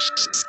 DJ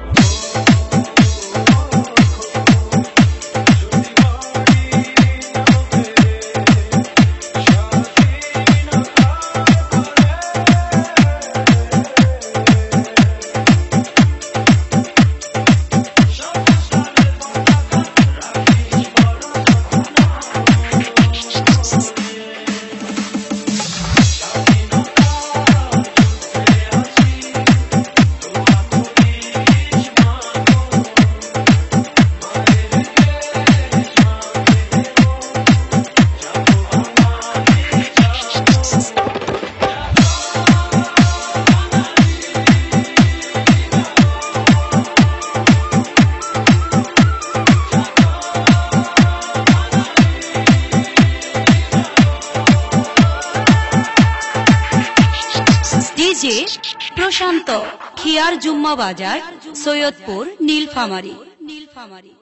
Thank. DJ Prashanta Khiar Jumma Bazar Saidpur Nilphamari Nilphamari.